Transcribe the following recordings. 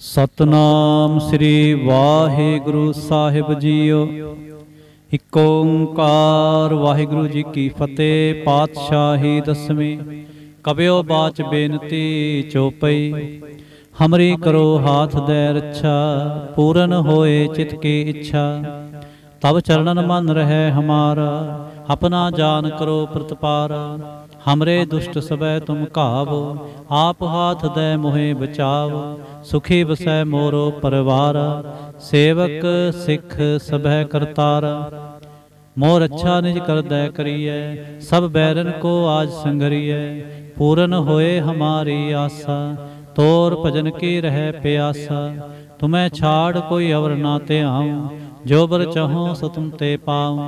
ਸਤਨਾਮ ਸ੍ਰੀ ਵਾਹਿਗੁਰੂ ਸਾਹਿਬ ਜੀਓ। ਇਕ ਓੰਕਾਰ ਵਾਹਿਗੁਰੂ ਜੀ ਕੀ ਫਤਿਹ, ਪਾਤਸ਼ਾਹੀ ਦਸਵੀਂ। ਕਬਿਓ ਬਾਚ ਬੇਨਤੀ ਚੋਪਈ। ਹਮਰੀ ਕਰੋ ਹਾਥ ਦੇ ਰੱਛਾ, ਪੂਰਨ ਹੋਏ ਚਿਤ ਕੀ ਇੱਛਾ। ਤਬ ਚਰਣਨ ਮਨ ਰਹਿ ਹਮਾਰਾ, ਆਪਣਾ ਜਾਨ ਕਰੋ ਪ੍ਰਤਪਾਰਾ। ਹਮਰੇ ਦੁਸ਼ਟ ਸਬੈ ਤੁਮ ਘਾਵੋ ਆਪ ਹਾਥ ਦੇ ਮੋਹਿ ਬਚਾਵੋ ਸੁਖੀ ਵਸੈ ਮੋਰੋ ਪਰਵਾਰ ਸੇਵਕ ਸਿੱਖ ਸਭੈ ਕਰਤਾਰਾ ਮੋਰ ਅੱਛਾ ਨਿਜ ਕਰਦੈ ਕਰੀਐ ਸਭ ਬੈਰਨ ਕੋ ਆਜ ਸੰਗਰੀਐ ਪੂਰਨ ਹੋਏ ਹਮਾਰੀ ਆਸਾ ਤੋਰ ਭਜਨ ਕੀ ਰਹਿ ਪਿਆਸਾ ਤੁਮੈ ਛਾੜ ਕੋਈ ਅਵਰ ਨਾ ਤੇ ਆਉ ਜੋ ਬਰ ਚਾਹੋ ਸੋ ਤੁਮ ਤੇ ਪਾਉ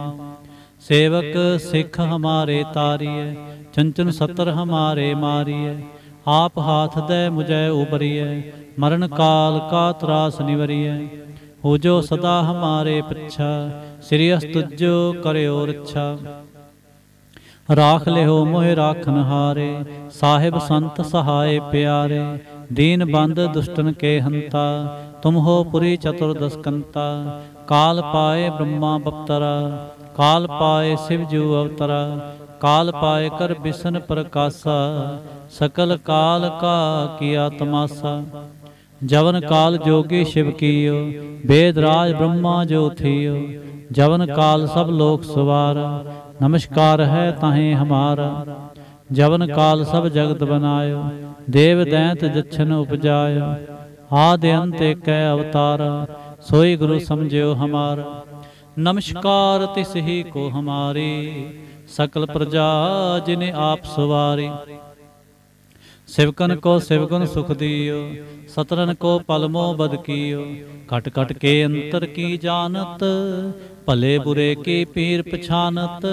ਸੇਵਕ ਸਿੱਖ ਹਮਾਰੇ ਤਾਰੀਐ ਚੰਚਨ ਸਤਰ ਹਮਾਰੇ ਮਾਰੀਐ, ਆਪ ਹਾਥ ਦੇ ਮੁਝੈ ਉਬਰੀਐ, ਮਰਨ ਕਾਲ ਕਾ ਤਰਾਸ ਨਿਵਰੀਐ। ਹੋ ਜੋ ਸਦਾ ਹਮਾਰੇ ਪਿਛਾ, ਸ੍ਰੀ ਅਸਤੁਜੋ ਕਰਿਓ ਰੱਛਾ। ਰਾਖ ਲਿਓ ਮੋਹਿ ਰਾਖਨ ਹਾਰੇ, ਸਾਹਿਬ ਸੰਤ ਸਹਾਏ ਪਿਆਰੇ, ਦੀਨ ਬੰਦ ਦੁਸ਼ਟਨ ਕੇ ਹੰਤਾ, ਤੁਮ ਹੋ ਪੁਰੀ ਚਤੁਰਦਸ ਕੰਤਾ, ਕਾਲ ਪਾਏ ਬ੍ਰਹਮਾ ਬਪਤਰਾ। ਕਾਲ ਪਾਏ ਸਿਵ ਜੂ ਅਵਤਰਾ, ਕਾਲ ਪਾਏ ਕਰ ਬਿਸਨ ਪ੍ਰਕਾਸ਼ਾ, ਸਕਲ ਕਾਲ ਕਾ ਕੀਆ ਤਮਾਸਾ ਜਵਨ ਕਾਲ ਜੋਗੀ ਸ਼ਿਵ ਕੀਓ ਵੇਦ ਰਾਜ ਬ੍ਰਹਮਾ ਜੋ ਥੀਓ। ਜਵਨ ਕਾਲ ਸਭ ਲੋਕ ਸਵਾਰਾ, ਨਮਸਕਾਰ ਹੈ ਤਾਹੇ ਹਮਾਰਾ। ਜਵਨ ਕਾਲ ਸਭ ਜਗਤ ਬਨਾਇਓ, ਦੇਵ ਦੈਂਤ ਜਛਨ ਉਪਜਾਇਓ। ਆਦ ਅੰਤ ਏਕੈ ਅਵਤਾਰਾ, ਸੋਈ ਗੁਰੂ ਸਮਝਿਓ ਹਮਾਰਾ। ਨਮਸਕਾਰ ਤਿਸ ਹੀ ਕੋ ਹਮਾਰੀ, ਸਕਲ ਪ੍ਰਜਾ ਜਿਨੇ ਆਪ ਸਵਾਰੀ। ਸਿਵਕਨ ਕੋ ਸਿਵਗੁਣ ਸੁਖ ਦਿਓ, ਸਤਰਨ ਕੋ ਪਲਮੋ ਬਦ ਕੀਓ। ਘਟ ਘਟ ਕੇ ਅੰਤਰ ਕੀ ਜਾਣਤ, ਭਲੇ ਬੁਰੇ ਕੀ ਪੀਰ ਪਛਾਨਤ।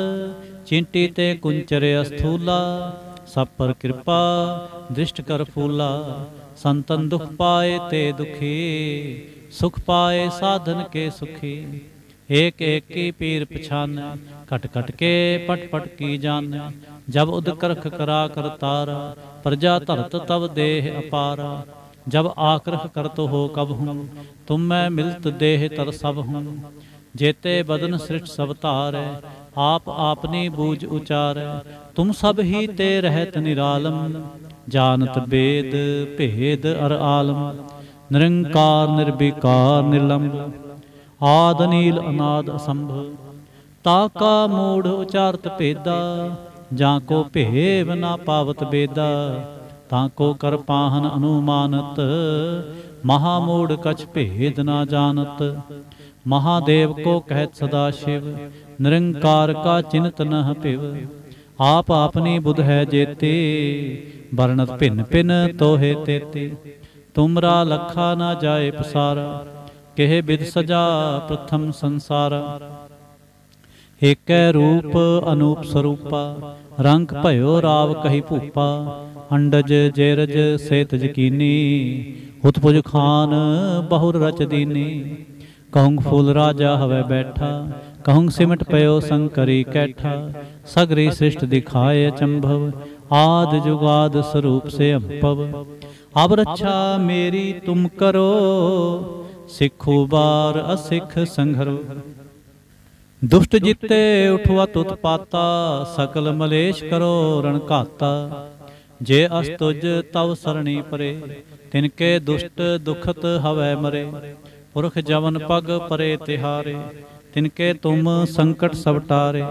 ਚਿੰਟੀ ਤੇ ਕੁੰਚਰ ਅਸਥੂਲਾ, ਸਭ ਪਰ ਕਿਰਪਾ ਦ੍ਰਿਸ਼ਟ ਕਰ ਫੂਲਾ। ਸੰਤਨ ਦੁਖ ਪਾਏ ਤੇ ਦੁਖੀ, ਸੁਖ ਪਾਏ ਸਾਧਨ ਕੇ ਸੁਖੀ। ਏਕ ਏਕੀ ਪੀਰ ਪਛਾਨ ਕਟ ਕਟ ਕੇ ਪਟ ਪਟ ਕੀ ਜਾਣ ਜਬ ਉਦ ਕਰਖ ਕਰਾ ਕਰਤਾਰਾ ਪ੍ਰਜਾ ਧਰਤ ਤਵ ਦੇਹ ਅਪਾਰਾ। ਜਬ ਆਕਰਖ ਕਰਤ ਹੋ ਕਬ ਹੂੰ, ਤੁਮ ਮੈਂ ਮਿਲਤ ਦੇਹ ਤਰ ਸਭ ਹੂੰ। ਜੇਤੇ ਬਦਨ ਸ੍ਰਿਸ਼ਟ ਸਭ ਧਾਰੈ, ਆਪ ਆਪਨੀ ਬੂਝ ਉਚਾਰੈ। ਤੁਮ ਸਭ ਹੀ ਤੇ ਰਹਿਤ ਨਿਰਾਲਮ ਜਾਨਤ ਬੇਦ ਭੇਦ ਅਰ ਆਲਮ। ਨਿਰੰਕਾਰ, ਨਿਰਵਿਕਾਰ ਨਿਰਲੰਭ ਆਦ ਨੀਲ ਅਨਾਦ ਅਸੰਭ। ਤਾ ਕਾ ਮੂੜ ਉਚਾਰਤ ਭੇਦਾ, ਜਾਂ ਕੋ ਭੇਵ ਨਾ ਪਾਵਤ ਬੇਦਾ, ਤਾਂ ਕੋ ਕਰ ਪਾਹਨ ਅਨੁਮਾਨਤ ਮਹਾ ਮੂੜ ਕਛ ਭੇਦ ਨਾ ਜਾਣਤ। ਮਹਾਦੇਵ ਕੋ ਕਹਿਤ ਸਦਾ ਸ਼ਿਵ, ਨਿਰੰਕਾਰ ਕਾ ਚਿੰਤ ਨਹ ਭਿਵ। ਆਪ ਆਪਨੀ ਬੁਧ ਹੈ ਜੇਤੇ, ਵਰਣਤ ਭਿੰਨ ਭਿੰਨ ਤੋਹੇ ਤੇਤੇ। ਤੁਮਰਾ ਲਖਾ ਨਾ ਜਾਏ ਪਸਾਰਾ ਕਿਹ ਬਿਦ ਸਜਾ ਪ੍ਰਥਮ ਸੰਸਾਰ। ਏਕੈ ਰੂਪ ਅਨੂਪ ਸਰੂਪਾ, ਰੰਗ ਭਇਓ ਰਾਵ ਕਹੀ ਭੂਪਾ, ਅੰਡਜ ਜੇਰਜ ਸੇਤ ਜਕੀਨੀ ਉਤਪੁਜ ਖਾਨ ਬਹੁਰ ਰਚ ਦੀਨੀ। ਕਹੂੰ ਫੂਲ ਰਾਜਾ ਹਵੇ ਬੈਠਾ ਕਹੂੰ ਸਿਮਟ ਪਇਓ ਸੰਕਰੀ ਕੈਠਾ, ਸਗਰੀ ਸ੍ਰਿਸ਼ਟ ਦਿਖਾਏ ਚੰਭਵ, ਆਦ ਜੁਗਾਦ ਸਰੂਪ ਸੇ ਅੰਪਵ। ਅਬ ਰੱਛਾ ਮੇਰੀ ਤੁਮ ਕਰੋ ਸਿੱਖੋ ਬਾਰ ਅਸਿੱਖ ਸੰਘਰੋ ਦੁਸ਼ਟ ਜਿੱਤੇ ਉਠਵਾ ਤੁਤ ਪਾਤਾ, ਸਕਲ ਮਲੇਸ਼ ਕਰੋ ਰਣ ਘਾਤਾ। ਜੇ ਅਸਤੁਜ ਤਵ ਸਰਣੀ ਪਰੇ ਤਿਨਕੇ ਦੁਸ਼ਟ ਦੁਖਤ ਹਵੈ ਮਰੇ। ਪੁਰਖ ਜਵਨ ਪਗ ਪਰੇ ਤਿਹਾਰੇ ਤਿਨਕੇ ਤੁਮ ਸੰਕਟ ਸਭ ਟਾਰੇ।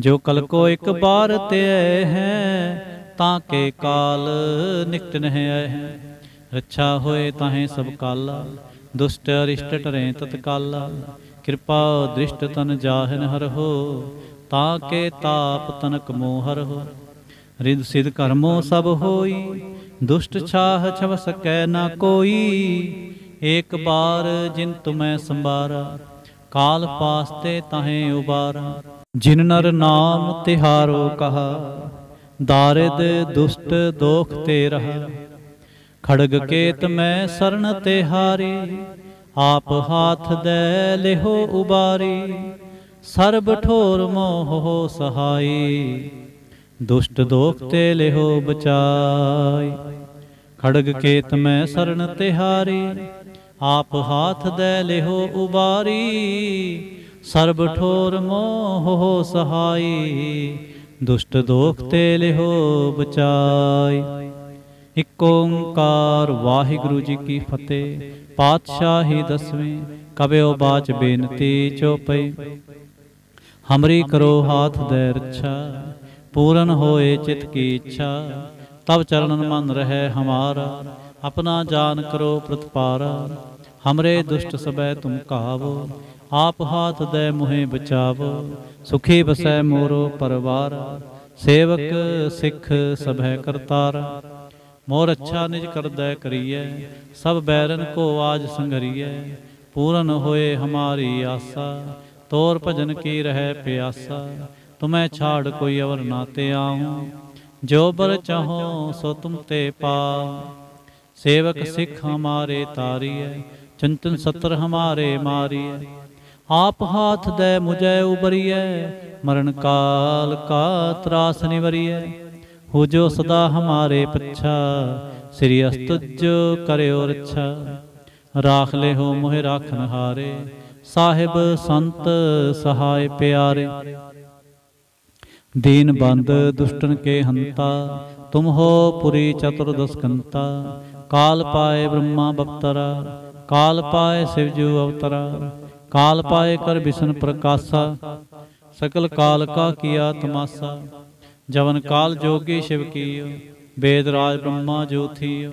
ਜੋ ਕਲ ਕੋ ਇੱਕ ਬਾਰ ਤੇ ਹੈ, ਤਾਂ ਕੇ ਕਾਲ ਨਿਕਟ ਨਹਿ ਆਏ ਰੱਛਾ ਹੋਏ ਤਾਹੇ ਸਭ ਕਾਲਾ ਦੁਸ਼ਟ ਅਰਿਸ਼ਟ ਟਰੇ ਤਤਕਾਲਾ। ਕਿਰਪਾ ਦ੍ਰਿਸ਼ਟ ਤਨ ਜਾਹਨ ਹਰ ਹੋ ਤਾਂ ਕੇ ਤਾਪ ਤਨਕ ਮੋਹਰ ਹੋ ਰਿਦ ਸਿਧ ਕਰਮੋ ਸਭ ਹੋਈ, ਦੁਸ਼ਟ ਛਾਹ ਛਵ ਸਕੈ ਨਾ ਕੋਈ। ਏਕ ਬਾਰ ਜਿਨ ਤੁਮੈ ਸੰਭਾਰਾ, ਕਾਲ ਪਾਸਤੇ ਤਹੇ ਉਬਾਰਾ। ਜਿਨ ਨਰ ਨਾਮ ਤਿਹਾਰੋ ਕਹਾ, ਦਾਰਿਦ ਦੁਸ਼ਟ ਦੋਖ ਤੇ ਰਹਾ। ਖੜਗ ਕੇਤ ਮੈਂ ਸਰਣ ਤੇ ਹਾਰੀ। ਆਪ ਹਾਥ ਦੇ ਲਿਹੋ ਉਬਾਰੀ। ਸਰਬ ਠੋਰ ਮੋਹ ਹੋ ਸਹਾਈ। ਦੁਸ਼ਟ ਦੋਖ ਤੇ ਲਿਹੋ ਬਚਾਈ। ਖੜਗ ਕੇਤ ਮੈਂ ਸਰਣ ਤਿਹਾਰੀ ਆਪ ਹਾਥ ਦੇ ਲਿਹੋ ਉਬਾਰੀ। ਸਰਬ ਠੋਰ ਮੋਹ ਹੋ ਸਹਾਈ। ਦੁਸ਼ਟ ਦੋਖ ਤੇ ਲਿਹੋ ਬਚਾਈ। ਇਕ ਓੰਕਾਰ ਵਾਹਿਗੁਰੂ ਜੀ ਕੀ ਫਤਿਹ। ਪਾਤਸ਼ਾਹੀ ਦਸਵੇਂ ਕਬਿਓ ਬਾਚ ਬੇਨਤੀ ਚੋਪਈ। ਹਮਰੀ ਕਰੋ ਹਾਥ ਦੇ ਰੱਛਾ, ਪੂਰਨ ਹੋਏ ਚਿਤ ਕੀ ਇੱਛਾ। ਤਬ ਚਰਨਨ ਮਨ ਰਹਿ ਹਮਾਰਾ, ਆਪਣਾ ਜਾਨ ਕਰੋ ਪ੍ਰਤਪਾਰਾ। ਹਮਰੇ ਦੁਸ਼ਟ ਸਬੈ ਤੁਮ ਕਾਵੋ, ਆਪ ਹਾਥ ਦੇ ਮੁਹੇ ਬਚਾਵੋ। ਸੁਖੀ ਬਸੈ ਮੋਰੋ ਪਰਵਾਰ, ਸੇਵਕ ਸਿੱਖ ਸਭੈ ਕਰਤਾਰਾ। ਮੋਰ ਅੱਛਾ ਨਿਜ ਕਰਦੈ ਕਰੀਐ, ਸਭ ਬੈਰਨ ਕੋ ਆਜ ਸੰਗਰੀਐ। ਪੂਰਨ ਹੋਏ ਹਮਾਰੀ ਆਸਾ, ਤੋਰ ਭਜਨ ਕੀ ਰਹਿ ਪਿਆਸਾ, ਤੁਮੈ ਛਾੜ ਕੋਈ ਅਵਰ ਨਾ ਤੇ ਆਹੂੰ ਜੋ ਬਰ ਚਾਹੋ ਸੋ ਤੁਮ ਤੇ ਪਾ। ਸੇਵਕ ਸਿੱਖ ਹਮਾਰੇ ਤਾਰੀਐ ਚੰਚਨ ਸਤਰ ਹਮਾਰੇ ਮਾਰੀਐ। ਆਪ ਹਾਥ ਦੇ ਮੁਝੈ ਉਬਰੀਐ, ਮਰਨ ਕਾਲ ਕਾ ਤਰਾਸ ਨਿਵਰੀਐ। ਹੋ ਜੋ ਸਦਾ ਹਮਾਰੇ ਪੱਛਾ, ਸ੍ਰੀ ਅਸਤੁਜ ਕਰਿਓ ਰੱਛਾ। ਰਾਖ ਲੈ ਹੋ ਮੋਹਿ ਰਾਖਨ ਹਾਰੇ, ਸਾਹਿਬ ਸੰਤ ਸਹਾਇ ਪਿਆਰੇ। ਦੀਨ ਬੰਦ ਦੁਸ਼ਟਨ ਕੇ ਹੰਤਾ, ਤੁਮ ਹੋ ਪੁਰੀ ਚਤੁਰਦਸ ਕੰਤਾ ਕਾਲ ਪਾਏ ਬ੍ਰਹਮਾ ਬਪਤਰਾ ਕਾਲ ਪਾਏ ਸਿਵ ਜੂ ਅਵਤਰਾ। ਕਾਲ ਪਾਏ ਕਰ ਬਿਸ਼ਨ ਪ੍ਰਕਾਸ਼ਾ, ਸਕਲ ਕਾਲ ਕਾ ਕੀਆ ਤਮਾਸਾ। ਜਵਨ ਕਾਲ ਜੋਗੀ ਸ਼ਿਵ ਕੀਓ ਵੇਦ ਰਾਜ ਬ੍ਰਹਮਾ ਜੋਥੀਓ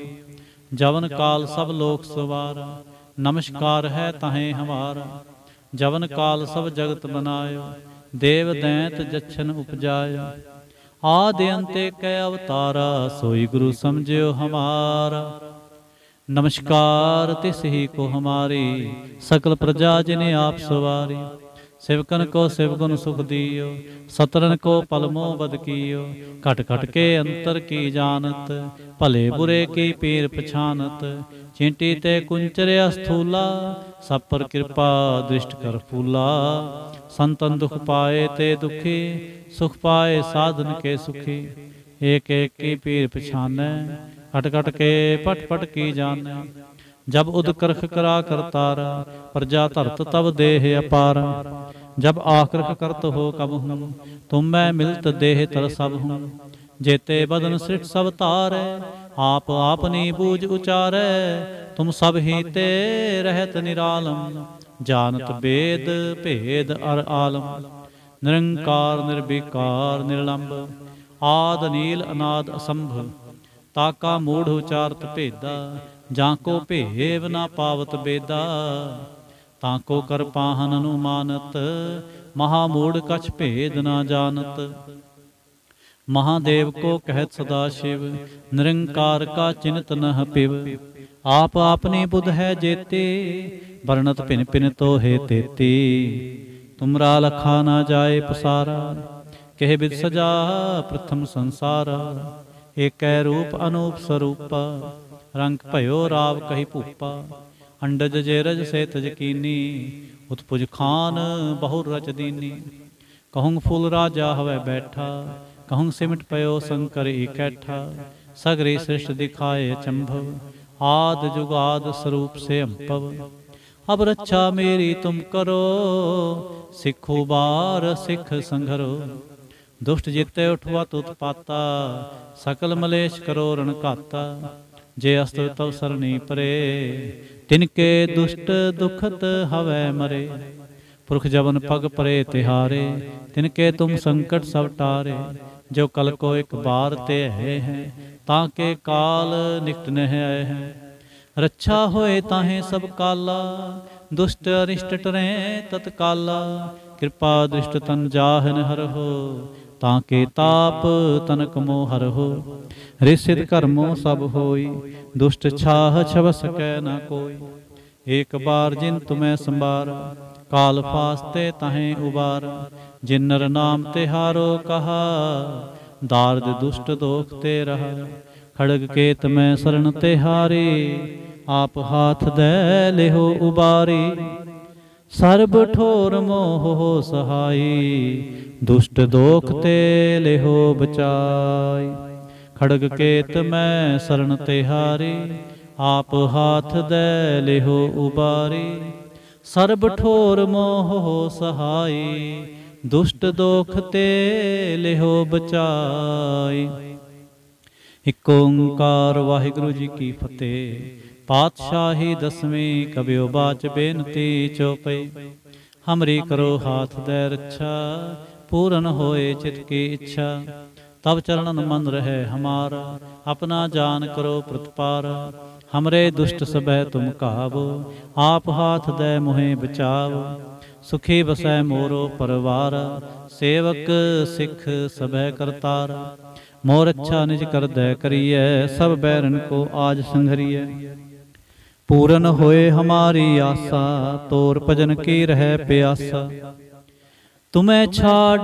ਜਵਨ ਕਾਲ ਸਭ ਲੋਕ ਸਵਾਰਾ, ਨਮਸਕਾਰ ਹੈ ਤਹੇ ਹਮਾਰਾ। ਜਵਨ ਕਾਲ ਸਭ ਜਗਤ ਬਨਾਇਓ, ਦੇਵ ਦੈਂਤ ਜਛਨ ਉਪਜਾਇਓ। ਆਦ ਅੰਤੇ ਕੈ ਅਵਤਾਰਾ, ਸੋਈ ਗੁਰੂ ਸਮਝਿਓ ਹਮਾਰਾ। ਨਮਸਕਾਰ ਤਿਸ ਹੀ ਕੋ ਹਮਾਰੀ, ਸਕਲ ਪ੍ਰਜਾ ਜਿਨੇ ਆਪ ਸਵਾਰੀ। ਸਿਵਕਨ ਕੋ ਸਿਵਗੁਣ ਸੁਖ ਦੀਓ, ਸਤਰਨ ਕੋ ਪਲਮੋ ਬਦ ਕੀਓ, ਘਟ ਘਟ ਕੇ ਅੰਤਰ ਕੀ ਜਾਣਤ, ਭਲੇ ਬੁਰੇ ਕੀ ਪੀਰ ਪਛਾਨਤ, ਚਿੰਟੀ ਤੇ ਕੁੰਚਰਿਆ ਸਥੂਲਾ ਸਭ ਪਰ ਕਿਰਪਾ ਦ੍ਰਿਸ਼ਟ ਕਰ ਫੂਲਾ। ਸੰਤਨ ਦੁਖ ਪਾਏ ਤੇ ਦੁਖੀ, ਸੁਖ ਪਾਏ ਸਾਧਨ ਕੇ ਸੁਖੀ, ਏਕ ਏਕ ਕੀ ਪੀਰ ਪਛਾਨੈ, ਘਟ ਘਟ ਕੇ ਪਟ ਪਟ ਕੀ ਜਾਣੈ। ਜਬ ਉਦ ਕਰਖ ਕਰਾ ਕਰਤਾਰਾ ਪ੍ਰਜਾ ਧਰਤ ਤਬ ਦੇਹ ਅਪਾਰ। ਜਬ ਆਖਰਖ ਕਰਤ ਹੋ ਕਬ ਹੂੰ, ਤੁਮ ਮੈਂ ਮਿਲਤ ਦੇਹ ਤਰ ਸਭ ਹੂੰ। ਜੇਤੇ ਬਦਨ ਸ੍ਰਿਟ ਸਭ ਤਾਰੈ ਆਪ ਆਪਨੀ ਬੂਝ ਉਚਾਰੈ। ਤੁਮ ਸਭ ਹੀ ਤੇ ਰਹਿਤ ਨਿਰਾਲਮ, ਜਾਣਤ ਬੇਦ ਭੇਦ ਅਰ ਆਲਮ। ਨਿਰੰਕਾਰ, ਨਿਰਵਿਕਾਰ ਨਿਰਲੰਭ ਆਦ, ਨੀਲ, ਅਨਾਦ, ਅਸੰਭ। ਤਾਕਾ ਮੂੜ ਉਚਾਰਤ ਭੇਦਾ ਜਾਂ ਕੋ ਭੇਵ ਨਾ ਪਾਵਤ ਬੇਦਾ, ਤਾਂ ਕੋ ਕਰ ਪਾਹਨ ਅਨੁਮਾਨਤ ਮਹਾ ਮੂੜ ਕਛ ਭੇਦ ਨਾ ਜਾਣਤ। ਮਹਾਦੇਵ ਕੋ ਕਹਿਤ ਸਦਾ ਸ਼ਿਵ, ਨਿਰੰਕਾਰ ਕਾ ਚਿੰਤ ਨਹ ਪਿਵ। ਆਪ ਆਪਨੀ ਬੁਧ ਹੈ ਜੇਤੇ, ਵਰਣਤ ਭਿਨ ਭਿਨ ਤੋ ਹੈ ਤੇਤੀ। ਤੁਮਰਾ ਲਖਾ ਨਾ ਜਾਏ ਪਸਾਰਾ, ਕਹਿ ਬਿਦ ਸਜਾ ਪ੍ਰਥਮ ਸੰਸਾਰਾ। ਏਕੈ ਰੂਪ ਅਨੂਪ ਸਰੂਪਾ। ਰੰਗ ਭਇਓ ਰਾਵ ਕਹੀ ਭੂਪਾ, ਅੰਡਜ ਜੇਰਜ ਸੇ ਤਜਕੀਨੀ ਉਤਪੁਜ ਖਾਨ ਬਹੁ ਰਚ ਦੀਨੀ। ਕਹੂੰ ਫੁੱਲ ਰਾਜਾ ਹਵੇ ਬੈਠਾ ਕਹੂੰ ਸਿਮਟ ਪਇਓ ਸੰਕਰ ਇਕੈਠਾ ਸਗਰੀ ਸ੍ਰਿਸ਼ਟ ਦਿਖਾਏ ਚੰਭਵ, ਆਦ ਜੁਗਾਦ ਸਰੂਪ ਸੇ ਅੰਪਵ। ਅਬ ਰੱਛਾ ਮੇਰੀ ਤੁਮ ਕਰੋ, ਸਿੱਖੋ ਬਾਰ ਸਿੱਖ ਸੰਘਰੋ। ਦੁਸ਼ਟ ਜਿੱਤੇ ਉਠਵਾ ਤੁਤ ਪਾਤਾ ਸਕਲ ਮਲੇਸ਼ ਕਰੋ ਰਣ ਘਾਤਾ। ਜੇ ਅਸਤ ਤਵ ਸਰਨੀ ਪਰੇ ਤਿਨਕੇ ਦੁਸ਼ਟ ਦੁਖਤ ਹਵੈ ਮਰੇ। ਪੁਰਖ ਜਵਨ ਪਗ ਪਰੇ ਤਿਹਾਰੇ ਤਿਨਕੇ ਤੁਮ ਸੰਕਟ ਸਭ ਟਾਰੇ। ਜੋ ਕਲ ਕੋ ਇੱਕ ਬਾਰ ਤੇ ਹੈ ਹੈ, ਤਾਂ ਕੇ ਕਾਲ ਨਿਕਟ ਨਹਿ ਆਏ ਹੈ। ਰੱਛਾ ਹੋਏ ਤਾਹੇ ਸਭ ਕਾਲਾ, ਦੁਸ਼ਟ ਅਰਿਸ਼ਟ ਟਰੇ ਤਤਕਾਲਾ। ਕਿਰਪਾ ਦ੍ਰਿਸ਼ਟ ਤਨ ਜਾਹਨ ਹਰਹੋ ਤਾਂ ਕੇ ਤਾਪ ਤਨਕ ਮੋ ਹਰਹੋ ਰਿਸਿਤ ਕਰਮੋ ਸਭ ਹੋਈ। ਦੁਸ਼ਟ ਛਾਹ ਛਵ ਸਕੈ ਨਾ ਕੋਈ। ਏਕ ਬਾਰ ਜਿਨ ਤੁਮੈ ਸੰਭਾਰ। ਕਾਲ ਫਾਸਤੇ ਤਹੇ ਉਬਾਰ। ਜਿਨ ਨਰ ਨਾਮ ਤੇ ਹਾਰੋ ਕਹਾ। ਦਾਰਦ ਦੁਸ਼ਟ ਦੋਖ ਤੇ ਰਹਾ। ਖੜਗ ਕੇਤ ਮੈਂ ਸਰਣ ਤੇ ਹਾਰੇ ਆਪ ਹਾਥ ਦੇ ਲਿਹੋ ਉਬਾਰੀ। ਸਰਬ ਠੋਰ ਮੋਹ ਸਹਾਈ। ਦੁਸ਼ਟ ਦੋਖ ਤੇ ਲਿਹੋ ਬਚਾਈ। ਖੜਗ ਕੇਤ ਮੈਂ ਸਰਣ ਤਿਹਾਰੀ ਆਪ ਹਾਥ ਦੇ ਲਿਹੋ ਉਬਾਰੀ। ਸਰਬ ਠੋਰ ਮੋਹ ਸਹਾਈ, ਦੁਸ਼ਟ ਦੋਖ ਤੇ ਲਿਹੋ ਬਚਾਈ। ਇਕ ਓੰਕਾਰ ਵਾਹਿਗੁਰੂ ਜੀ ਕੀ ਫਤਿਹ, ਪਾਤਸ਼ਾਹੀ ਦਸਵੀਂ ਕਬਿਓ ਬਾਚ ਬੇਨਤੀ ਚੋਪਈ। ਹਮਰੀ ਕਰੋ ਹਾਥ ਦੇ ਰੱਛਾ ਪੂਰਨ ਹੋਏ ਚਿਤ ਕੀ ਇੱਛਾ, ਤਬ ਚਰਣਨ ਮਨ ਰਹਿ ਹਮਾਰਾ, ਆਪਣਾ ਜਾਨ ਕਰੋ ਪ੍ਰਤਪਾਰ, ਹਮਰੇ ਦੁਸ਼ਟ ਸਬੈ ਤੁਮ ਕਾਵੋ, ਆਪ ਹਾਥ ਦੇ ਮੋਹਿ ਬਚਾਵੋ, ਸੁਖੀ ਬਸੈ ਮੋਰੋ ਪਰਵਾਰ, ਸੇਵਕ ਸਿੱਖ ਸਬੈ ਕਰਤਾਰ, ਮੋਰ ਅੱਛਾ ਨਿਜ ਕਰਦੈ ਕਰੀਐ, ਸਭ ਬੈਰਨ ਕੋ ਆਜ ਸੰਘਰੀਐ। ਪੂਰਨ ਹੋਏ ਹਮਾਰੀ ਆਸਾ, ਤੋਰ ਭਜਨ ਕੀ ਰਹਿ ਪਿਆਸਾ ਤੁਮੈ ਛਾੜ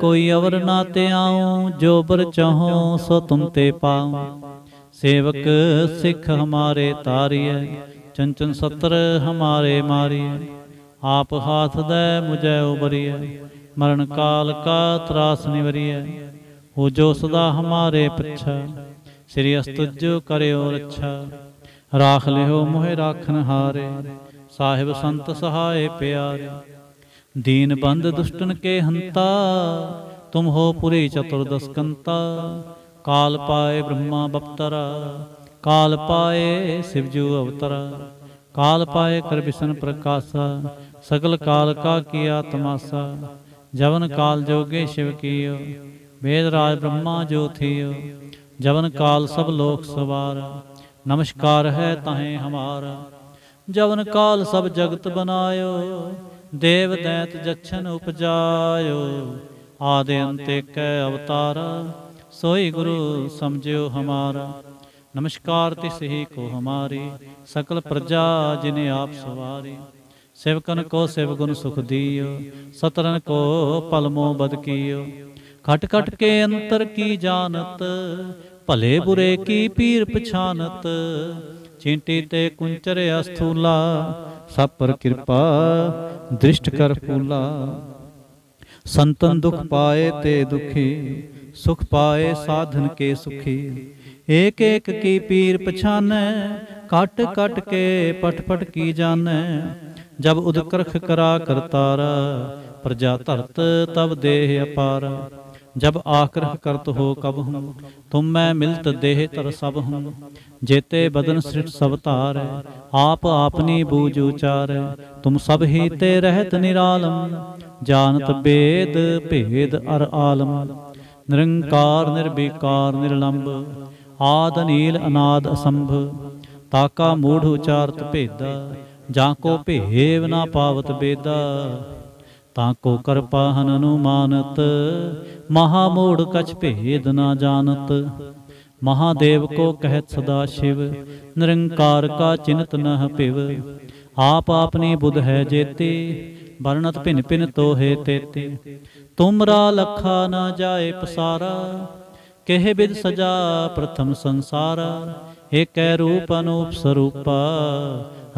ਕੋਈ ਅਵਰ ਨਾ ਤੇ ਆਉ ਜੋ ਬਰ ਚਾਹੋ ਸੋ ਤੁਮ ਤੇ ਪਾਉ। ਸੇਵਕ ਸਿੱਖ ਹਮਾਰੇ ਤਾਰੀਐ ਚੰਚਨ ਸਤਰ ਹਮਾਰੇ ਮਾਰੀਐ। ਆਪ ਹਾਥ ਦੇ ਮੁਝੈ ਉਬਰੀਐ। ਮਰਨ ਕਾਲ ਕਾ ਤਰਾਸ ਨਿਵਰੀਐ। ਹੋ ਜੋ ਸਦਾ ਹਮਾਰੇ ਪਿਛਾ। ਸ੍ਰੀ ਅਸਤੁਜੋ ਕਰਿਓ ਰੱਛਾ। ਰਾਖ ਲਿਓ ਮੋਹਿ ਰਾਖਨ ਹਾਰੇ। ਸਾਹਿਬ ਸੰਤ ਸਹਾਏ ਪਿਆਰੇ। ਦੀਨ ਬੰਦ ਦੁਸ਼ਟਨ ਕੇ ਹੰਤਾ ਤੁਮ ਹੋ ਪੁਰੀ ਚਤੁਰਦਸ ਕੰਤਾ ਕਾਲ ਪਾਏ ਬ੍ਰਹਮਾ ਬਪਤਰਾ। ਕਾਲ ਪਾਏ ਸਿਵਜੂ ਅਵਤਰਾ। ਕਾਲ ਪਾਏ ਕਰ ਬਿਸ਼ਨ ਪ੍ਰਕਾਸ਼ਾ। ਸਗਲ ਕਾਲ ਕਾ ਕੀਆ ਤਮਾਸਾ। ਜਵਨ ਕਾਲ ਜੋਗੇ ਸ਼ਿਵ ਕੀਓ। ਵੇਦ ਰਾਜ ਬ੍ਰਹਮਾ ਜੋ ਥੀਓ। ਜਵਨ ਕਾਲ ਸਭ ਲੋਕ ਸਵਾਰਾ। ਨਮਸਕਾਰ ਹੈ ਤਾਹੇ ਹਮਾਰਾ। ਜਵਨ ਕਾਲ ਸਭ ਜਗਤ ਬਨਾਇਓ। ਦੇਵ ਦੈਤ ਜਛਨ ਉਪਜਾਇਓ, ਆਦੇ ਅੰਤੇ ਕੈ ਅਵਤਾਰਾ, ਸੋਈ ਗੁਰੂ ਸਮਝਿਓ ਹਮਾਰਾ। ਨਮਸਕਾਰ ਤਿਸ ਹੀ ਕੋ ਹਮਾਰੀ, ਸਕਲ ਪ੍ਰਜਾ ਜਿਨੇ ਆਪ ਸਵਾਰੀ। ਸੇਵਕਨ ਕੋ ਸੇਵਗੁਣ ਸੁਖ ਦੀਓ ਸਤਰਨ ਕੋ ਪਲਮੋ ਬਦ ਕੀਓ। ਖਟ ਖਟ ਕੇ ਅੰਤਰ ਕੀ ਜਾਣਤ, ਭਲੇ ਬੁਰੇ ਕੀ ਪੀਰ ਪਛਾਨਤ, ਚਿੰਟੀ ਤੇ ਕੁੰਚਰ ਅਸਥੂਲਾ ਸਭ ਪਰ ਕਿਰਪਾ ਦ੍ਰਿਸ਼ਟ ਕਰ ਫੂਲਾ ਸੰਤਨ ਦੁਖ ਪਾਏ ਤੇ ਦੁਖੀ ਸੁਖ ਪਾਏ ਸਾਧਨ ਕੇ ਸੁਖੀ ਏਕ ਏਕ ਕੀ ਪੀਰ ਪਛਾਨੈ ਕਟ ਕਟ ਕੇ ਪਟ ਪਟ ਕੀ ਜਾਣੈ ਜਬ ਉਦਕਰਖ ਕਰਾ ਕਰਤਾਰਾ ਪ੍ਰਜਾ ਧਰਤ ਤਬ ਦੇਹ ਅਪਾਰ ਜਬ ਆਕਰਹ ਕਰਤ ਹੋ ਕਬ ਹੂੰ, ਤੁਮ ਮੈਂ ਮਿਲਤ ਦੇਹ ਤਰ ਸਭ ਹੂੰ। ਜੇਤੇ ਬਦਨ ਸ੍ਰਿਟ ਸਭ ਧਾਰੈ, ਆਪ ਆਪਨੀ ਬੂਝ ਉਚਾਰੈ, ਤੁਮ ਸਭ ਹੀ ਤੇ ਰਹਿਤ ਨਿਰਾਲਮ, ਜਾਣਤ ਬੇਦ ਭੇਦ ਅਰ ਆਲਮ। ਨਿਰੰਕਾਰ ਨਿਰਬੀਕਾਰ ਨਿਰਲੰਭ ਆਦ ਨੀਲ ਅਨਾਦ ਅਸੰਭ, ਤਾਕਾ ਮੂਢ ਉਚਾਰਤ ਭੇਦਾ, ਜਾਂ ਕੋ ਭੇਵ ਨਾ ਪਾਵਤ ਬੇਦਾ। ਤਾਂ ਕੋ ਕਰਪਾ ਹਨ ਅਨੁਮਾਨਤ, ਮਹਾ ਮੋੜ ਕਛ ਭੇਦ ਨਾ ਜਾਣਤ। ਮਹਾਦੇਵ ਕੋ ਕਹਿਤ ਸਦਾ ਸ਼ਿਵ, ਨਿਰੰਕਾਰ ਕਾ ਚਿੰਤ ਨਹ ਭਿਵ। ਆਪ ਆਪਨੀ ਬੁਧ ਹੈ ਜੇਤੀ, ਵਰਣਤ ਭਿਨ ਭਿਨ ਤੋਹੇ ਤੇਤੇ। ਤੁਮਰਾ ਲਖਾ ਨਾ ਜਾਏ ਪਸਾਰਾ, ਕਹਿ ਬਿਦ ਸਜਾ ਪ੍ਰਥਮ ਸੰਸਾਰਾ। ਏਕੈ ਰੂਪ ਅਨੂਪ ਸਰੂਪਾ,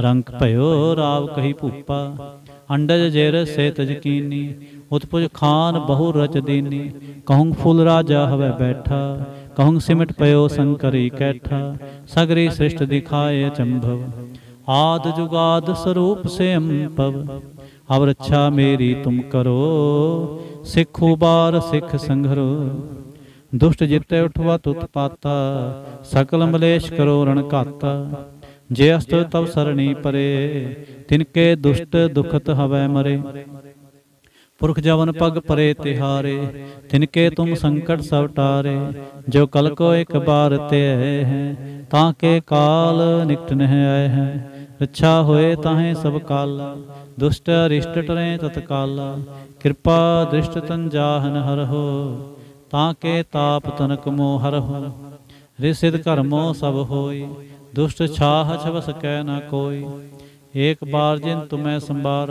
ਰੰਗ ਭਇਓ ਰਾਵ ਕਹੀ ਭੂਪਾ। ਅੰਡਜ ਜੇਰ ਸੇ ਤਜਕੀਨੀ ਉਤਪੁਜ ਖਾਨ ਬਹੁ ਰਚ ਦੀਨੀ ਕਹੂੰ ਫੁੱਲ ਰਾਜਾ ਹਵੇ ਬੈਠਾ ਕਹੂੰ ਸਿਮਟ ਪਇਓ ਸੰਕਰੀ ਕੈਠਾ, ਸਗਰੀ ਸ੍ਰਿਸ਼ਟ ਦਿਖਾਏ ਚੰਭਵ, ਆਦ ਜੁਗਾਦ ਸਰੂਪ ਸੇ ਅੰਪਵ ਅਬ ਰੱਛਾ ਮੇਰੀ ਤੁਮ ਕਰੋ, ਸਿੱਖੂ ਬਾਰ ਸਿੱਖ ਸੰਘਰੋ, ਦੁਸ਼ਟ ਜਿਤੇ ਉਠਵਾ ਤੁਤ ਪਾਤਾ, ਸਕਲ ਮਲੇਸ਼ ਕਰੋ ਰਣ ਘਾਤਾ ਜੇ ਅਸਤ ਤਵ ਸਰਣੀ ਪਰੇ, ਤਿਨਕੇ ਦੁਸ਼ਟ ਦੁਖਤ ਹਵੈ ਮਰੇ। ਪੁਰਖ ਜਵਨ ਪਗ ਪਰੇ ਤਿਹਾਰੇ, ਤਿਨਕੇ ਤੁਮ ਸੰਕਟ ਸਭ ਟਾਰੇ। ਜੋ ਕਲ ਕੋ ਇੱਕ ਬਾਰ ਤੇ ਹੈ, ਤਾਂ ਕੇ ਕਾਲ ਨਿਕਟ ਨਹਿ ਆਏ ਹੈ। ਰੱਛਾ ਹੋਏ ਤਾਹੇ ਸਭ ਕਾਲ, ਦੁਸ਼ਟ ਅਰਿਸ਼ਟ ਟਰੇ ਤਤਕਾਲਾ। ਕਿਰਪਾ ਦ੍ਰਿਸ਼ਟ ਤਨ ਜਾਹਨ ਹਰਹੋ ਤਾਂ ਕੇ ਤਾਪ ਤਨਕ ਮੋ ਹਰਹੋ ਰਿਸਿਦ ਕਰਮੋ ਸਭ ਹੋਈ ਦੁਸ਼ਟ ਛਾਹ ਛਵਸ ਕੈ ਨਾ ਕੋਈ, ਏਕ ਬਾਰ ਜਿਨ ਤੁਮੈ ਸੰਬਾਰ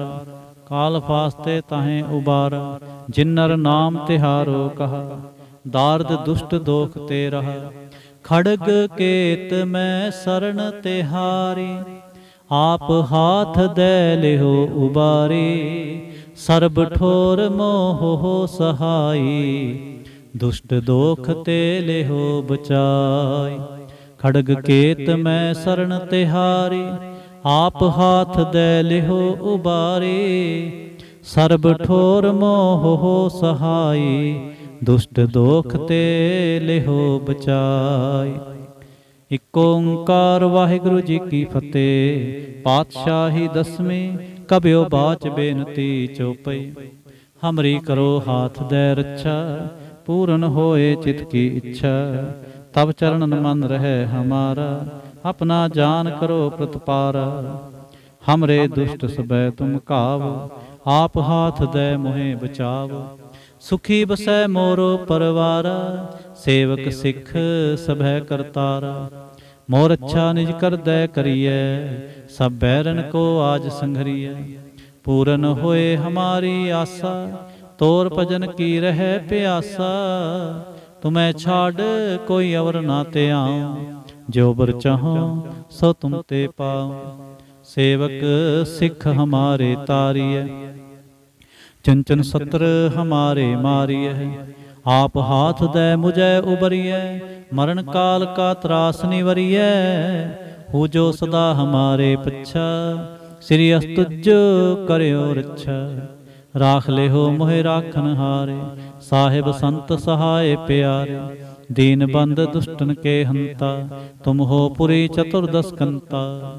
ਕਾਲ ਫਾਸਤੇ ਤਾਹੇ ਉਬਾਰ, ਜਿਨਰ ਨਾਮ ਤਿਹਾਰੋ ਕਹਾ, ਦਾਰਦ ਦੁਸ਼ਟ ਦੋਖ ਤੇ ਰਹਾ, ਖੜਗ ਕੇਤ ਮੈਂ ਸਰਣ ਤਿਹਾਰੀ, ਆਪ ਹਾਥ ਦੇ ਲਿਓ ਉਬਾਰੀ, ਸਰਬ ਠੋਰ ਮੋਹ ਸਹਾਈ, ਦੁਸ਼ਟ ਦੋਖ ਤੇ ਲਿਹੋ ਬਚਾਈ। ਖੜਗ ਕੇਤ ਮੈਂ ਸਰਣ ਤਿਹਾਰੀ, ਆਪ ਹਾਥ ਦੇ ਲਿਹੋ ਉਬਾਰੇ। ਸਰਬ ਠੋਰ ਮੋਹ ਹੋ ਸਹਾਈ, ਦੁਸ਼ਟ ਦੋਖ ਤੇ ਲਿਹੋ ਬਚਾਈ। ਇਕ ਓੰਕਾਰ ਵਾਹਿਗੁਰੂ ਜੀ ਕੀ ਫਤਿਹ, ਪਾਤਸ਼ਾਹੀ ਦਸਵੇਂ, ਕਬਿਓ ਬਾਚ ਬੇਨਤੀ ਚੋਪਈ। ਹਮਰੀ ਕਰੋ ਹਾਥ ਦੇ ਰੱਛਾ, ਪੂਰਨ ਹੋਏ ਚਿਤ ਕੀ ਇੱਛਾ। ਤਬ ਚਰਨ ਮਨ ਰਹਿ ਹਮਾਰਾ, ਆਪਣਾ ਜਾਨ ਕਰੋ ਪ੍ਰਤਪਾਰਾ। ਹਮਰੇ ਦੁਸ਼ਟ ਸਬੈ ਤੁਮ ਕਾਵ ਆਪ ਹਾਥ ਦੇ ਮੋਹਿ ਬਚਾਵ। ਸੁਖੀ ਬਸੈ ਮੋਰੋ ਪਰਵਾਰਾ, ਸੇਵਕ ਸਿੱਖ ਸਭੈ ਕਰਤਾਰਾ। ਮੋਰ ਅੱਛਾ ਨਿਜ ਕਰਦੈ ਕਰੀਐ, ਸਭ ਬੈਰਨ ਕੋ ਆਜ ਸੰਘਰੀਐ। ਪੂਰਨ ਹੋਏ ਹਮਾਰੀ ਆਸਾ, ਤੋਰ ਭਜਨ ਕੀ ਰਹਿ ਪਿਆਸਾ। ਤੁਮੈ ਛਾੜ ਕੋਈ ਅਵਰ ਨਾ ਤੇ ਜੋ ਬਰ ਚਾਹੋ ਸੋ ਤੁਮ ਤੇ ਪਾਉ। ਸੇਵਕ ਸਿੱਖ ਹਮਾਰੇ ਤਾਰੀਐ, ਚੰਚਨ ਸਤਰ ਹਮਾਰੇ ਮਾਰੀਐ। ਆਪ ਹਾਥ ਦੈ ਮੁਝੈ ਉਬਰੀਐ, ਮਰਨ ਕਾਲ ਕਾ ਤਰਾਸ ਨਿਵਰੀਐ। ਹੋ ਜੋ ਸਦਾ ਹਮਾਰੇ ਪੱਛਾ, ਸ੍ਰੀ ਅਸਤੁਜ ਕਰਿਓ ਰੱਛਾ। ਰਾਖ ਲਿਓ ਮੋਹਿ ਰਾਖਨ ਹਾਰੇ। ਸਾਹਿਬ ਸੰਤ ਸਹਾਏ ਪਿਆਰੇ, ਦੀਨ ਬੰਦ ਦੁਸ਼ਟਨ ਕੇ ਹੰਤਾ, ਤੁਮ ਹੋ ਪੁਰੀ ਚਤੁਰਦਸ ਕੰਤਾ।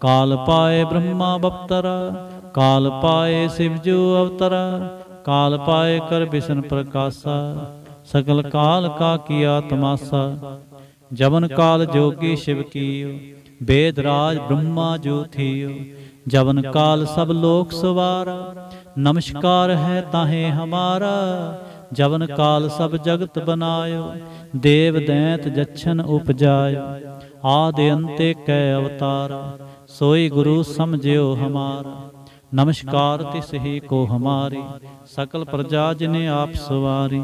ਕਾਲ ਪਾਏ ਬ੍ਰਹਮਾ ਬਪਤਰਾ, ਕਾਲ ਪਾਏ ਸਿਵ ਜੋ ਅਵਤਰਾ, ਕਾਲ ਪਾਏ ਕਰ ਬਿਸ਼ਨ ਪ੍ਰਕਾਸ਼ਾ ਸਕਲ ਕਾਲ ਕਾ ਕੀਆ ਤਮਾਸਾ। ਜਵਨ ਕਾਲ ਜੋਗੀ ਸ਼ਿਵ ਕੀਓ, ਬੇਦ ਰਾਜ ਬ੍ਰਹਮਾ ਜੋ ਥੀਓ। ਜਵਨ ਕਾਲ ਸਭ ਲੋਕ ਸਵਾਰਾ ਨਮਸਕਾਰ ਹੈ ਤਾਹੇ ਹਮਾਰਾ, ਜਵਨ ਕਾਲ ਸਭ ਜਗਤ ਬਨਾਇਓ, ਦੇਵ ਦੈਂਤ ਜਛਨ ਉਪਜਾਇਓ, ਆਦਿ ਅੰਤੇ ਕੈ ਅਵਤਾਰ, ਸੋਈ ਗੁਰੂ ਸਮਝਿਓ ਹਮਾਰਾ। ਨਮਸਕਾਰ ਤਿਸ ਹੀ ਕੋ ਹਮਾਰੀ, ਸਕਲ ਪ੍ਰਜਾ ਜਿਨੇ ਆਪ ਸਵਾਰੀ।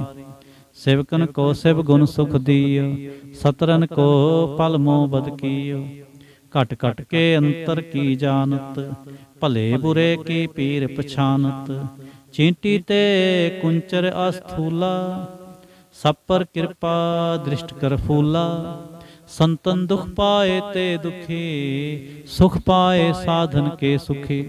ਸੇਵਕਨ ਕੋ ਸਿਵ ਗੁਣ ਸੁਖ ਦੀਓ, ਸਤਰਨ ਕੋ ਪਲ ਮੋ ਬਦ ਕੀਓ। ਘਟ ਘਟ ਕੇ ਅੰਤਰ ਕੀ ਜਾਣਤ, ਭਲੇ ਬੁਰੇ ਕੀ ਪੀਰ ਪਛਾਨਤ। ਚੀਂਟੀ ਤੇ ਕੁੰਚਰ ਅਸਥੂਲਾ, ਸਭ ਪਰ ਕਿਰਪਾ ਦ੍ਰਿਸ਼ਟ ਕਰ ਫੂਲਾ। ਸੰਤਨ ਦੁਖ ਪਾਏ ਤੇ ਦੁਖੀ, ਸੁਖ ਪਾਏ ਸਾਧਨ ਕੇ ਸੁਖੀ।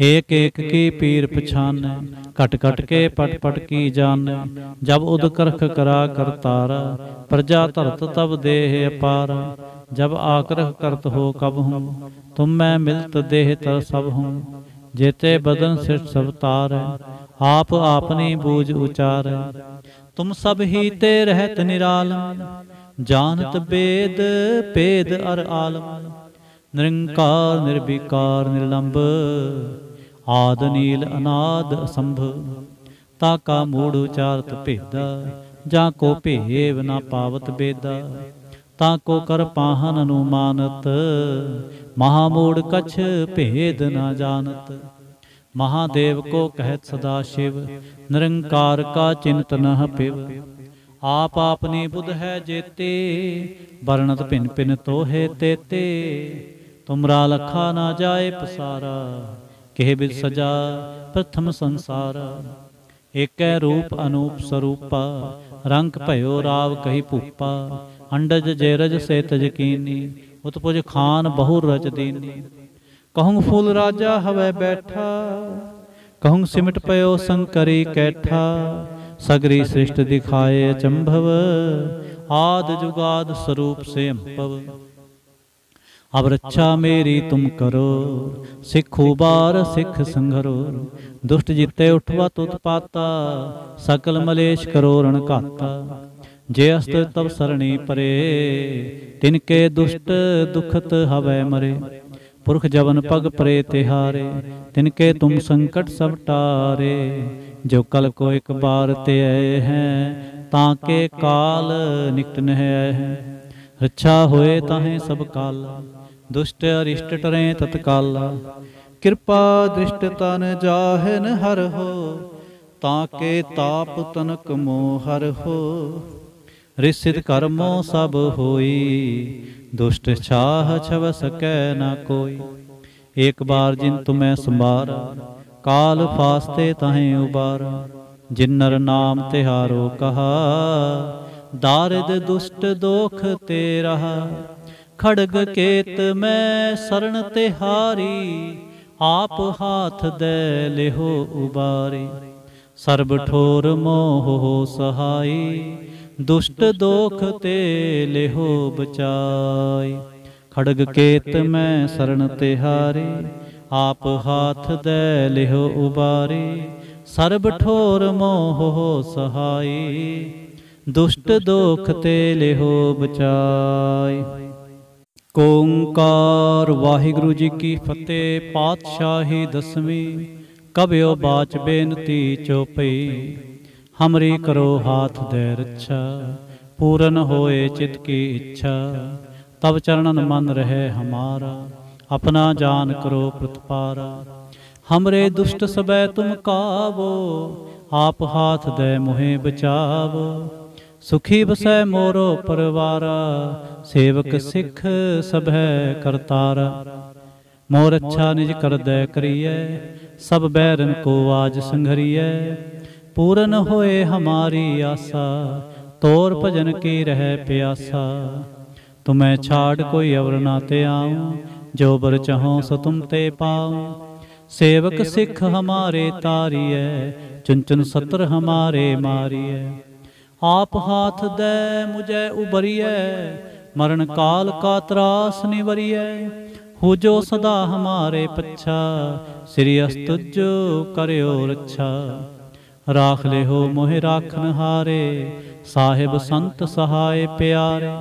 ਏਕ ਏਕ ਕੀ ਪੀਰ ਪਛਾਨੈ, ਘਟ ਘਟ ਕੇ ਪਟ ਪਟ ਕੀ ਜਾਣੈ ਜਬ ਉਦ ਕਰਖ ਕਰਾ ਕਰਤਾਰਾ ਪ੍ਰਜਾ ਧਰਤ ਤਬ ਦੇਹ ਅਪਾਰ। ਜਬ ਆਕਰਖ ਕਰਤ ਹੋ ਕਬ ਹੂੰ, ਤੁਮ ਮੈਂ ਮਿਲਤ ਦੇਹ ਤਰ ਸਭ ਹੂੰ। ਜੇਤੇ ਬਦਨ ਸਿਰ ਸਭ ਤਾਰੈ, ਆਪ ਆਪਨੀ ਬੂਝ ਉਚਾਰ। ਤੁਮ ਸਭ ਹੀ ਤੇ ਰਹਿਤ ਨਿਰਾਲਮ, ਜਾਣਤ ਬੇਦ ਭੇਦ ਅਰ ਆਲਮ। ਨਿਰੰਕਾਰ, ਨਿਰਵਿਕਾਰ ਨਿਰਲੰਭ ਆਦ ਨੀਲ ਅਨਾਦ ਅਸੰਭ ਤਾ ਕਾ ਮੂੜ ਉਚਾਰਤ ਭੇਦਾ, ਜਾਂ ਕੋ ਭੇਵ ਨਾ ਪਾਵਤ ਬੇਦਾ, ਤਾ ਕੋ ਕਰ ਪਾਹਨ ਅਨੁਮਾਨਤ ਮਹਾ ਮੂੜ ਕਛ ਭੇਦ ਨਾ ਜਾਣਤ। ਮਹਾਦੇਵ ਕੋ ਕਹਿਤ ਸਦਾ ਸ਼ਿਵ, ਨਿਰੰਕਾਰ ਕਾ ਚਿੰਤ ਨਹ ਪਿਵ। ਆਪ ਆਪਨੀ ਬੁਧ ਹੈ ਜੇਤੇ, ਵਰਣਤ ਭਿੰਨ ਭਿਨ ਤੋਹੇ ਤੇਤੇ। ਤੁਮਰਾ ਲਖਾ ਨਾ ਜਾਏ ਪਸਾਰਾ ਕਿਹ ਬਿਦ ਸਜਾ, ਪ੍ਰਥਮ ਸੰਸਾਰ। ਏਕੈ ਰੂਪ ਅਨੂਪ ਸਰੂਪਾ, ਰੰਗ ਭਇਓ ਰਾਵ ਕਹੀ ਭੂਪਾ। ਅੰਡਜ ਜੇਰਜ ਸੇ ਤਜ ਉਤਪੁਜ ਖਾਨ ਬਹੁ ਰਚ ਦੀਨੀ। ਕਹੂੰ ਫੂਲ ਰਾਜਾ ਹਵੇ ਬੈਠਾ, ਕਹੂੰ ਸਿਮਟ ਪਇਓ ਸੰਕਰੀ ਕੈਠਾ। ਸਗਰੀ ਸ੍ਰਿਸ਼ਟ ਦਿਖਾਏ ਅਚੰਭਵ ਆਦ ਜੁਗਾਦ ਸਰੂਪ ਸੇ ਅੰਪਵ। ਅਬ ਰੱਛਾ ਮੇਰੀ ਤੁਮ ਕਰੋ, ਸਿੱਖੂ ਬਾਰ ਸਿੱਖ ਸੰਘਰੋ ਦੁਸ਼ਟ ਜਿੱਤੇ ਉਠਵਾ ਤੁਤ ਪਾਤਾ, ਸਕਲ ਮਲੇਸ਼ ਕਰੋ ਰਣ ਘਾਤਾ। ਜੇ ਅਸਤ ਤਬ ਸਰਣੀ ਪਰੇ, ਤਿਨ ਕੇ ਦੁਸ਼ਟ ਦੁਖਤ ਹਵੈ ਮਰੇ। ਪੁਰਖ ਜਵਨ ਪਗ ਪਰੇ ਤਿਹਾਰੇ, ਤਿਨ ਕੇ ਤੁਮ ਸੰਕਟ ਸਭ ਟਾਰੇ। ਜੋ ਕਲ ਕੋ ਇੱਕ ਬਾਰ ਤੇ ਆਏ ਹੈ, ਤਾਂ ਕੇ ਕਾਲ ਨਿਕਟ ਨਹਿ ਹੈ। ਰੱਛਾ ਹੋਏ ਤਾਹੇ ਸਭ ਕਾਲ। ਦੁਸ਼ਟ ਅਰਿਸ਼ਟ ਟਰੇ ਤਤਕਾਲ। ਕਿਰਪਾ ਦ੍ਰਿਸ਼ਟ ਤਨ ਜਾਹਨ ਹਰ ਹੋ, ਤਾਂ ਕੇ ਤਾਪ ਤਨਕ ਮੋਹ ਹਰ ਹੋ। ਰਿਸਿਤ ਕਰਮੋ ਸਭ ਹੋਈ, ਦੁਸ਼ਟ ਛਾਹ ਛਵ ਸਕੈ ਨਾ ਕੋਈ। ਏਕ ਬਾਰ ਜਿਨ ਤੁਮੈ ਸੰਭਾਰ, ਕਾਲ ਫਾਸਤੇ ਤਹੇ ਉਬਾਰ। ਜਿਨਰ ਨਾਮ ਤਿਹਾਰੋ ਕਹਾ, ਦਾਰਿਦ ਦੁਸ਼ਟ ਦੋਖ ਤੇ ਰਹਾ। ਖੜਗ ਕੇਤ ਮੈਂ ਸਰਣ ਤਿਹਾਰੀ। ਆਪ ਹਾਥ ਦੇ ਲਿਹੋ ਉਬਾਰੀ। ਸਰਬ ਠੋਰ ਮੋਹ ਸਹਾਈ। ਦੁਸ਼ਟ ਦੋਖ ਤੇ ਲਿਹੋ ਬਚਾਈ। ਖੜਗ ਕੇਤ ਮੈਂ ਸਰਣ ਤਿਹਾਰੀ। ਆਪ ਹਾਥ ਦੇ ਲਿਹੋ ਉਬਾਰੀ। ਸਰਬ ਠੋਰ ਮੋਹ ਸਹਾਈ। ਦੁਸ਼ਟ ਦੋਖ ਤੇ ਲਿਹੋ ਬਚਾਈ। ਓੰਕਾਰ, ਵਾਹਿਗੁਰੂ ਜੀ ਕੀ ਫਤਿਹ, ਪਾਤਸ਼ਾਹੀ ਦਸਵੀਂ ਕਬਿਓ ਬਾਚ ਬੇਨਤੀ ਚੋਪਈ। ਹਮਰੀ ਕਰੋ ਹਾਥ ਦੇ ਰੱਛਾ, ਪੂਰਨ ਹੋਏ ਚਿਤ ਕੀ ਇੱਛਾ। ਤਬ ਚਰਣਨ ਮਨ ਰਹੇ ਹਮਾਰਾ, ਆਪਣਾ ਜਾਨ ਕਰੋ ਪ੍ਰਤਪਾਰਾ। ਹਮਰੇ ਦੁਸ਼ਟ ਸਬੈ ਤੁਮ ਕਾਵੋ, ਆਪ ਹਾਥ ਦੇ ਮੁਹੇ ਬਚਾਵੋ। ਸੁਖੀ ਬਸੈ ਮੋਰੋ ਪਰਵਾਰਾ, ਸੇਵਕ ਸਿੱਖ ਸਭੈ ਕਰਤਾਰਾ। ਮੋਰ ਅੱਛਾ ਨਿਜ ਕਰਦੈ ਕਰੀਐ, ਸਭ ਬੈਰਨ ਕੋ ਆਜ ਸੰਘਰੀਐ। ਪੂਰਨ ਹੋਏ ਹਮਾਰੀ ਆਸਾ, ਤੋਰ ਭਜਨ ਕੀ ਰਹਿ ਪਿਆਸਾ। ਤੁਮੈ ਛਾੜ ਕੋਈ ਅਵਰ ਨਾ ਤੇ ਆਉ, ਜੋ ਬਰ ਚਾਹੋ ਸੋ ਤੁਮ ਤੇ ਪਾਉ। ਸੇਵਕ ਸਿੱਖ ਹਮਾਰੇ ਤਾਰੀਐ ਚੁਨ ਚੁਨ ਸਤਰ ਹਮਾਰੇ ਮਾਰੀਐ। ਆਪ ਹਾਥ ਦੇ ਮੁਝੈ ਉਬਰੀਐ ਮਰਨ ਕਾਲ ਕਾ ਤਰਾਸ ਨਿਵਰੀਐ ਹੋ ਜੋ ਸਦਾ ਹਮਾਰੇ ਪੱਛਾ, ਸ੍ਰੀ ਅਸਤੁਜ ਕਰਿਓ ਰੱਛਾ। ਰਾਖ ਲਿਓ ਮੋਹਿ ਰਾਖਨ ਹਾਰੇ, ਸਾਹਿਬ ਸੰਤ ਸਹਾਏ ਪਿਆਰੇ।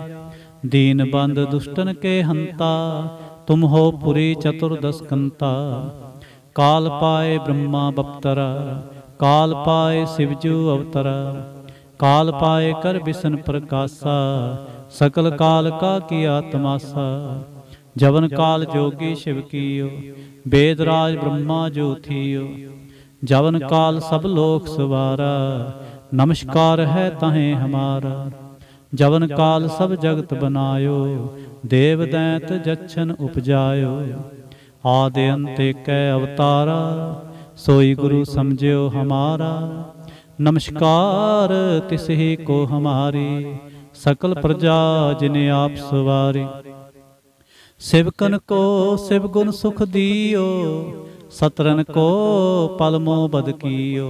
ਦੀਨ ਬੰਦ ਦੁਸ਼ਟਨ ਕੇ ਹੰਤਾ, ਤੁਮ ਹੋ ਪੁਰੀ ਚਤੁਰਦਸ ਕੰਤਾ ਕਾਲ ਪਾਏ ਬ੍ਰਹਮਾ ਬਪਤਰਾ, ਕਾਲ ਪਾਏ ਸਿਵਜੂ ਅਵਤਰਾ। ਕਾਲ ਪਾਏ ਕਰ ਬਿਸਨ ਪ੍ਰਕਾਸ਼ਾ, ਸਕਲ ਕਾਲ ਕਾ ਕੀ ਆਤਮਾਸਾ। ਜਵਨ ਕਾਲ ਜੋਗੀ ਸ਼ਿਵ ਕੀਓ ਵੇਦ ਰਾਜ ਬ੍ਰਹਮਾ ਜੋ ਜਵਨ ਕਾਲ ਸਭ ਲੋਕ ਸਵਾਰਾ, ਨਮਸਕਾਰ ਹੈ ਤਹੇ ਹਮਾਰਾ। ਜਵਨ ਕਾਲ ਸਭ ਜਗਤ ਬਨਾਇਓ, ਦੇਵ ਦੈਂਤ ਜਛਨ ਉਪਜਾਇਓ। ਆਦਿ ਅੰਤੇ ਕੈ ਅਵਤਾਰਾ, ਸੋਈ ਗੁਰੂ ਸਮਝਿਓ ਹਮਾਰਾ। ਨਮਸਕਾਰ ਤਿਸ ਹੀ ਕੋ ਹਮਾਰੀ, ਸਕਲ ਪ੍ਰਜਾ ਜਿਨ ਆਪ ਸਵਾਰੀ। ਸਿਵਕਨ ਕੋ ਸਿਵ ਗੁਣ ਸੁਖ ਦਿਓ ਸਤਰਨ ਕੋ ਪਲਮੋ ਬਦ ਕੀਓ।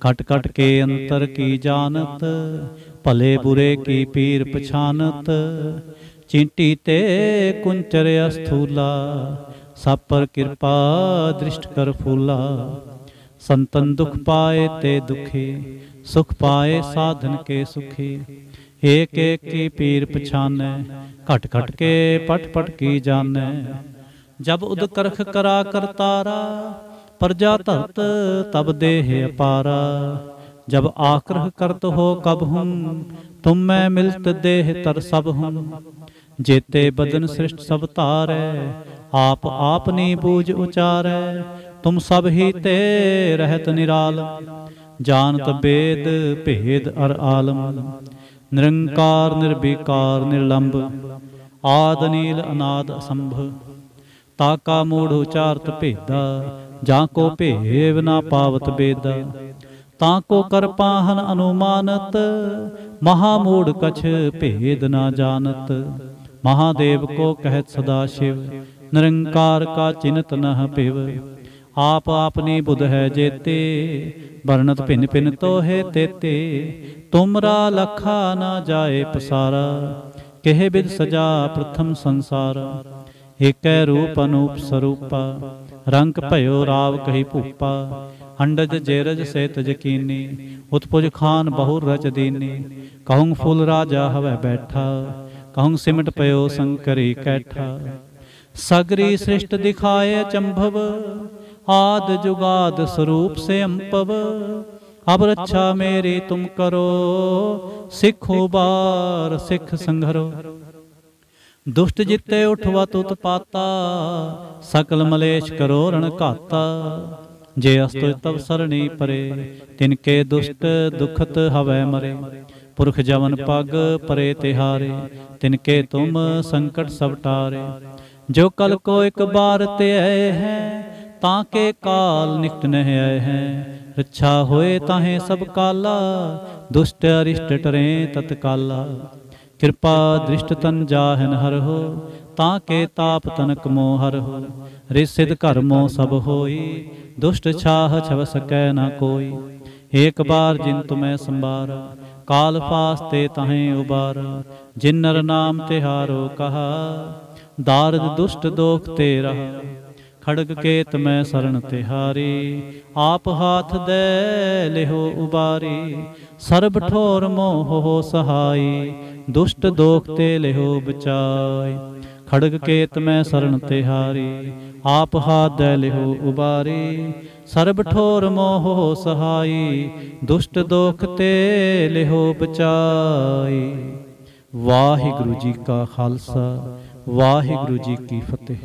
ਕਟ ਕਟ ਕੇ ਅੰਤਰ ਕੀ ਜਾਣਤ, ਭਲੇ ਬੁਰੇ ਕੀ ਪੀਰ ਪਛਾਨਤ। ਚਿੰਟੀ ਤੇ ਕੁੰਚਰ ਅਸਥੂਲਾ ਸਭ ਪਰ ਕਿਰਪਾ ਦ੍ਰਿਸ਼ਟ ਕਰ ਫੂਲਾ। ਸੰਤਨ ਦੁਖ ਪਾਏ ਤੇ ਦੁਖੀ, ਸੁਖ ਪਾਏ ਸਾਧਨ ਕੇ ਸੁਖੀ। ਏਕ ਏਕ ਕੀ ਪੀਰ ਪਛਾਨੈ, ਘਟ ਘਟ ਕੇ ਪਟ ਪਟ ਕੀ ਜਾਣੈ। ਜਬ ਉਦ ਕਰਖ ਕਰਾ ਕਰਤਾਰਾ ਪ੍ਰਜਾ ਧਰਤ ਤਬ ਦੇਹ ਅਪਾਰਾ। ਜਬ ਆਕਰਹ ਕਰਤ ਹੋ ਕਬ ਹੂੰ, ਤੁਮ ਮੈਂ ਮਿਲਤ ਦੇਹ ਤਰ ਸਭ ਹੂੰ। ਜੇਤੇ ਬਦਨ ਸ੍ਰਿਸ਼ਟ ਸਭ ਧਾਰੈ, ਆਪ ਆਪਨੀ ਬੂਝ ਉਚਾਰੈ ਤੁਮ ਸਭ ਹੀ ਤੇ ਰਹਿਤ ਨਿਰਾਲ ਜਾਣਤ ਬੇਦ ਭੇਦ ਅਰ ਆਲਮ, ਨਿਰੰਕਾਰ, ਨਿਰਵਿਕਾਰ ਨਿਰਲੰਭ ਆਦ ਨੀਲ ਅਨਾਦ ਅਸੰਭ ਤਾਕਾ ਮੂੜ ਉਚਾਰਤ ਭੇਦਾ, ਜਾਂ ਕੋ ਭੇਵ ਨਾ ਪਾਵਤ ਬੇਦਾ, ਤਾਂ ਕੋ ਕਰ ਅਨੁਮਾਨਤ, ਮਹਾ ਮੂੜ ਕਛ ਭੇਦ ਨਾ ਜਾਣਤ, ਮਹਾਦੇਵ ਕੋ ਕਹਿਤ ਸਦਾ ਸ਼ਿਵ, ਨਿਰੰਕਾਰ ਕਾ ਚਿੰਤ ਨਹ ਪਿਵ ਆਪ ਆਪਨੀ ਬੁਧ ਹੈ ਜੇਤੇ, ਵਰਣਤ ਭਿੰਨ ਭਿੰਨ ਤੋਹੇ ਤੇਤੇ। ਤੁਮਰਾ ਲਖਾ ਨਾ ਜਾਏ ਪਸਾਰਾ, ਕਹਿ ਬਿਦ ਸਜਾ ਪ੍ਰਥਮ ਸੰਸਾਰ। ਏਕੈ ਰੂਪ ਅਨੂਪ ਸਰੂਪਾ, ਰੰਗ ਭਇਓ ਰਾਵ ਕਹੀ ਭੂਪਾ। ਅੰਡਜ ਜੇਰਜ ਸੇਤ ਜਕੀਨੀ ਉਤਪੁਜ ਖਾਨ ਬਹੁ ਰਚ ਦੀਨੀ। ਕਹੂੰ ਫੁੱਲ ਰਾਜਾ ਹਵੈ ਬੈਠਾ, ਕਹੂੰ ਸਿਮਟ ਪਇਓ ਸੰਕਰੀ ਕੈਠਾ। ਸਗਰੀ ਸ੍ਰਿਸ਼ਟ ਦਿਖਾਏ ਚੰਭਵ ਆਦ ਜੁਗਾਦ ਸਰੂਪ ਸੇ ਅੰਪਵ ਅਬ ਰੱਛਾ ਮੇਰੀ ਤੁਮ ਕਰੋ, ਸਿੱਖੋ ਬਾਰ ਸਿੱਖ ਸੰਘਰੋ। ਦੁਸ਼ਟ ਜਿੱਤੇ ਉਠਵਾ ਤੁਤ ਪਾਤਾ, ਸਕਲ ਮਲੇਸ਼ ਕਰੋ ਰਣ ਘਾਤਾ। ਜੇ ਅਸਤੁ ਤਵ ਸਰਣੀ ਪਰੇ, ਤਿਨ ਕੇ ਦੁਸ਼ਟ ਦੁਖਤ ਹਵੈ ਮਰੇ। ਪੁਰਖ ਜਵਨ ਪਗ ਪਰੇ ਤਿਹਾਰੇ, ਤਿਨ ਕੇ ਤੁਮ ਸੰਕਟ ਸਭ ਟਾਰੇ। ਜੋ ਕਲ ਕੋ ਇੱਕ ਬਾਰ ਤੇ ਆਏ ਹੈ ਤਾਂ ਕੇ ਕਾਲ ਨਿਕਟ ਨਹਿ ਆਏ ਹੈ। ਰੱਛਾ ਹੋਏ ਤਾਹੇ ਸਭ ਕਾਲਾ, ਦੁਸ਼ਟ ਅਰਿਸ਼ਟ ਟਰੇ ਤਤਕਾਲਾ ਕਿਰਪਾ ਦ੍ਰਿਸ਼ਟ ਤਨ ਜਾਹਨ ਹਰਹੁ ਤਾਂ ਕੇ ਤਾਪ ਤਨਕ ਮੋ ਹਰਹੁ ਰਿਸਿਦ ਕਰਮੋ ਸਭ ਹੋਈ, ਦੁਸ਼ਟ ਛਾਹ ਛਵ ਸਕੈ ਨਾ ਕੋਈ। ਏਕ ਬਾਰ ਜਿਨ ਤੁਮੈ ਸੰਭਾਰ ਕਾਲ ਫਾਸ ਤੇ ਤਹੇ ਉਬਾਰ। ਜਿਨ ਨਰ ਨਾਮ ਤਿਹਾਰੋ ਕਹਾ, ਦਾਰਦ ਦੁਸ਼ਟ ਦੋਖ ਤੇ ਰਹਾ। ਖੜਗ ਕੇਤ ਮੈਂ ਸਰਣ ਤਿਹਾਰੀ, ਆਪ ਹਾਥ ਦੇ ਲਿਹੋ ਉਬਾਰੀ, ਸਰਬ ਠੋਰ ਮੋਹ ਹੋ ਸਹਾਈ ਦੁਸ਼ਟ ਦੋਖ ਤੇ ਲਿਹੋ ਬਚਾਈ ਖੜਗ ਕੇਤ ਮੈਂ ਸਰਣ ਤਿਹਾਰੀ, ਆਪ ਹਾਥ ਦੇ ਲਿਹੋ ਉਬਾਰੀ, ਸਰਬ ਠੋਰ ਮੋਹ ਹੋ ਸਹਾਈ ਦੁਸ਼ਟ ਦੋਖ ਤੇ ਲਿਹੋ ਬਚਾਈ ਵਾਹਿਗੁਰੂ ਜੀ ਕਾ ਖਾਲਸਾ, ਵਾਹਿਗੁਰੂ ਜੀ ਕੀ ਫਤਿਹ।